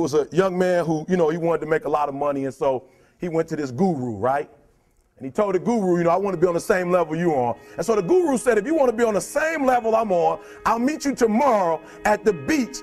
was a young man who, you know, he wanted to make a lot of money, and so he went to this guru, right? And he told the guru, you know, I want to be on the same level you are. And so the guru said, if you want to be on the same level I'm on, I'll meet you tomorrow at the beach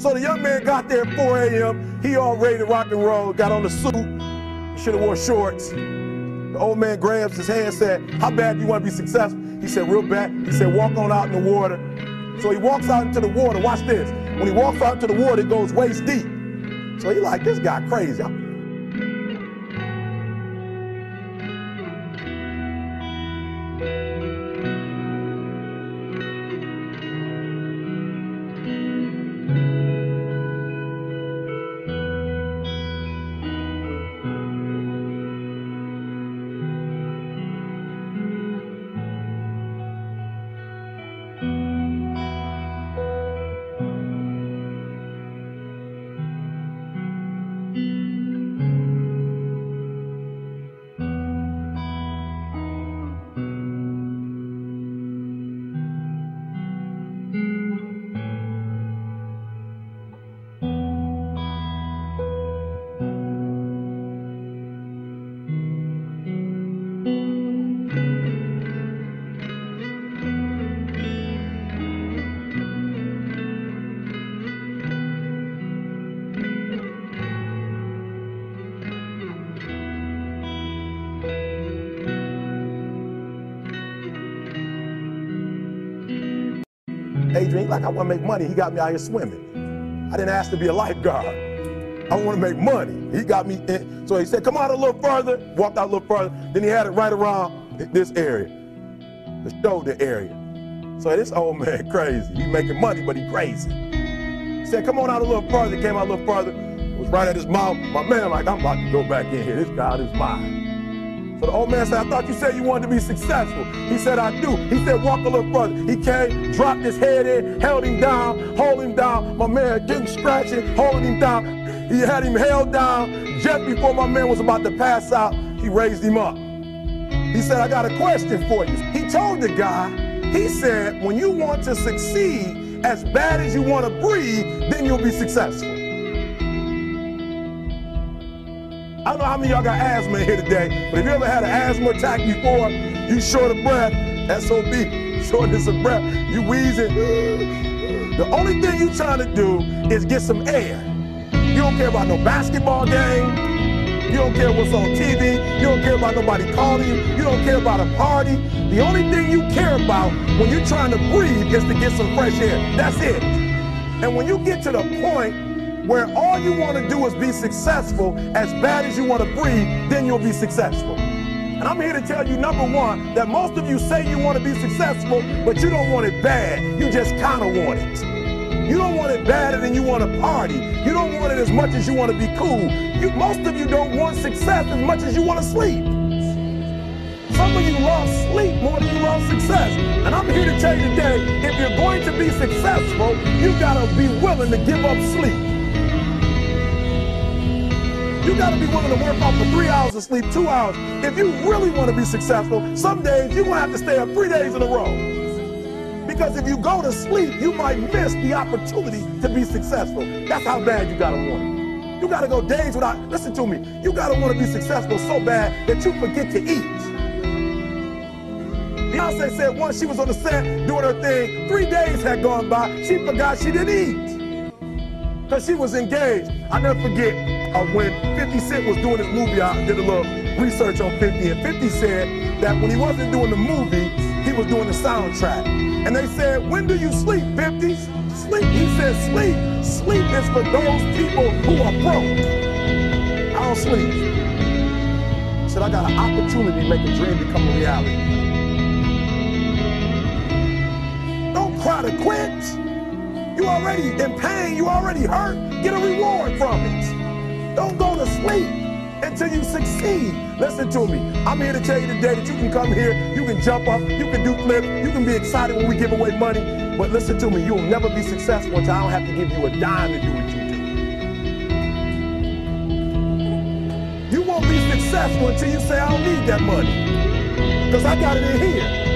So the young man got there at 4 a.m. He all ready to rock and roll, got on the suit, should have wore shorts. The old man grabs his hand and said, how bad do you want to be successful? He said, real bad. He said, walk on out in the water. So he walks out into the water. Watch this. When he walks out into the water, it goes waist deep. So he like, this guy crazy. Adrian, like I want to make money. He got me out here swimming. I didn't ask to be a lifeguard. I want to make money. He got me in. So he said, come out a little further. Walked out a little further. Then he had it right around this area, the shoulder area. So this old man crazy. He making money, but he crazy. He said, come on out a little further. Came out a little further. It Was right at his mouth. My man like, I'm about to go back in here. This God is mine. So the old man said, I thought you said you wanted to be successful. He said, I do. He said, walk a little further. He came, dropped his head in, held him down, hold him down. My man getting scratching, holding him down. He had him held down. Just before my man was about to pass out, he raised him up. He said, I got a question for you. He told the guy, he said, when you want to succeed as bad as you want to breathe, then you'll be successful. I don't know how many y'all got asthma here today, but if you ever had an asthma attack before, you short of breath, SOB, shortness of breath, you wheezing. The only thing you trying to do is get some air. You don't care about no basketball game. You don't care what's on TV. You don't care about nobody calling you. You don't care about a party. The only thing you care about when you're trying to breathe is to get some fresh air. That's it. And when you get to the point where all you want to do is be successful as bad as you want to breathe, then you'll be successful. And I'm here to tell you, number one, that most of you say you want to be successful, but you don't want it bad. You just kind of want it. You don't want it badder than you want to party. You don't want it as much as you want to be cool. You, most of you don't want success as much as you want to sleep. Some of you love sleep more than you love success. And I'm here to tell you today, if you're going to be successful, you got to be willing to give up sleep. You got to be willing to work off for three hours of sleep, two hours. If you really want to be successful, some days you're to have to stay up three days in a row. Because if you go to sleep, you might miss the opportunity to be successful. That's how bad you got to want it. You got to go days without, listen to me, you got to want to be successful so bad that you forget to eat. Beyonce said once she was on the set doing her thing, three days had gone by, she forgot she didn't eat. Because she was engaged. I never forget, uh, when 50 Cent was doing his movie, I did a little research on 50, and 50 said that when he wasn't doing the movie, he was doing the soundtrack. And they said, when do you sleep, 50? Sleep. He said, sleep. Sleep is for those people who are broke. I don't sleep. Said, I got an opportunity to make a dream become a reality. Don't cry to quit. You already in pain. You already hurt. Get a reward from it. Don't go to sleep until you succeed. Listen to me. I'm here to tell you today that you can come here, you can jump up, you can do flips, you can be excited when we give away money. But listen to me, you'll never be successful until I don't have to give you a dime to do what you do. You won't be successful until you say, I don't need that money. Because I got it in here.